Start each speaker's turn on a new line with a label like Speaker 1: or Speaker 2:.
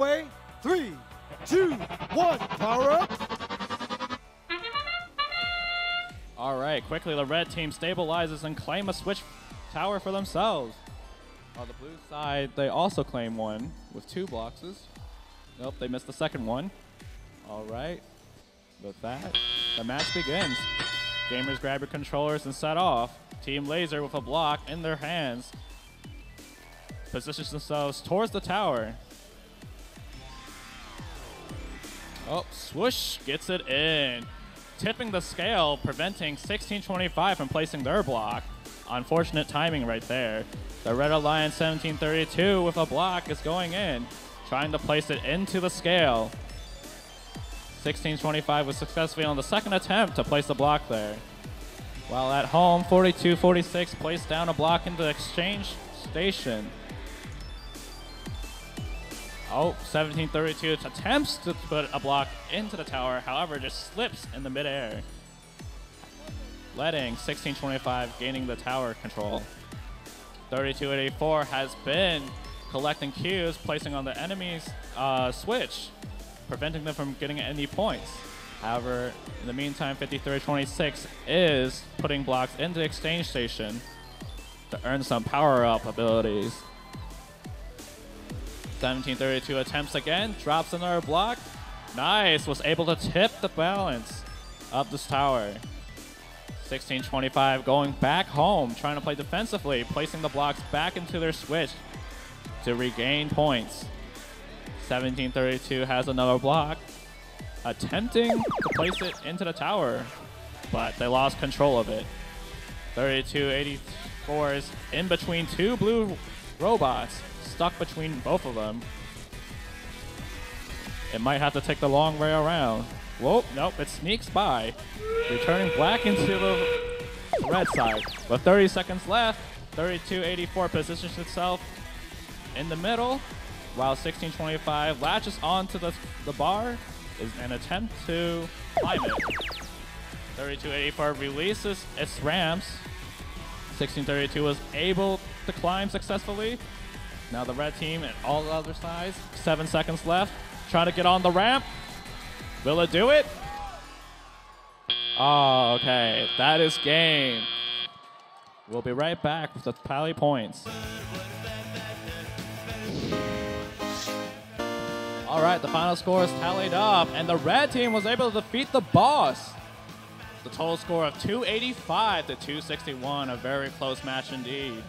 Speaker 1: Way, three, two, one, power up.
Speaker 2: All right, quickly the red team stabilizes and claim a switch tower for themselves. On the blue side, they also claim one with two boxes. Nope, they missed the second one. All right, with that, the match begins. Gamers grab your controllers and set off. Team Laser with a block in their hands positions themselves towards the tower. Oh, swoosh gets it in. Tipping the scale, preventing 1625 from placing their block. Unfortunate timing right there. The Red Alliance 1732 with a block is going in, trying to place it into the scale. 1625 was successfully on the second attempt to place the block there. While at home, 4246 placed down a block into the exchange station. Oh, 1732 attempts to put a block into the tower, however, just slips in the midair. Letting 1625 gaining the tower control. 3284 has been collecting cubes, placing on the enemy's uh, switch, preventing them from getting any points. However, in the meantime, 5326 is putting blocks into the exchange station to earn some power-up abilities. 1732 attempts again, drops another block. Nice, was able to tip the balance of this tower. 1625 going back home, trying to play defensively, placing the blocks back into their switch to regain points. 1732 has another block, attempting to place it into the tower, but they lost control of it. 3284 is in between two blue robots, stuck between both of them. It might have to take the long way around. Whoa, nope, it sneaks by, returning black into the red side. With 30 seconds left, 3284 positions itself in the middle, while 1625 latches onto the, the bar is an attempt to climb it. 3284 releases its ramps. 1632 was able to climb successfully. Now the red team and all the other sides, seven seconds left, trying to get on the ramp. Will it do it? Oh, okay. That is game. We'll be right back with the tally points. All right, the final score is tallied up, and the red team was able to defeat the boss. The total score of 285 to 261, a very close match indeed.